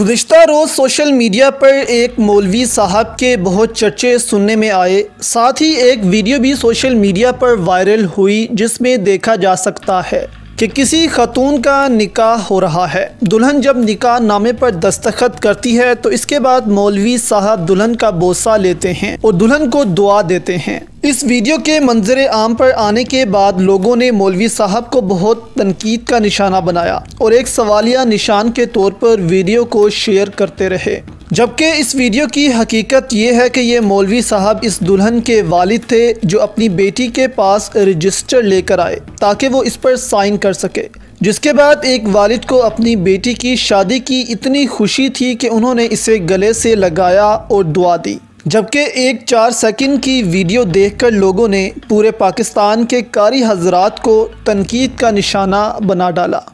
गुज्तर रोज़ social media पर एक मौलवी साहब के बहुत चर्चे सुनने में आए। साथ ही एक वीडियो भी सोशल मीडिया पर वायरल हुई, जिसमें देखा जा सकता है। कि किसी खतून का निकाह हो रहा है। दुल्हन जब निकाह नामे पर दस्तखत करती है तो इसके बाद मौलवी साहब दुल्हन का बोसा लेते हैं और दुल्हन को दुआ देते हैं। इस वीडियो के मंजर आम पर आने के बाद लोगों ने मौलवी साहब को बहुत तनकीद का निशाना बनाया और एक सवालिया निशान के तौर पर वीडियो को शेयर करते रहे। जबकि इस वीडियो की हकीकत यह है कि ये मौलवी साहब इस दुल्हन के वालिद थे जो अपनी बेटी के पास रजिस्टर लेकर आए, ताकि वो इस पर साइन कर सके। जिसके बाद एक वालिद को अपनी बेटी की शादी की इतनी खुशी थी कि उन्होंने इसे गले से लगाया और दुआ दी। जबकि एक चार सेकंड की वीडियो देखकर लोगों ने पूरे पाकिस्तान के कारी हजरात को तनकीद का निशाना बना डाला।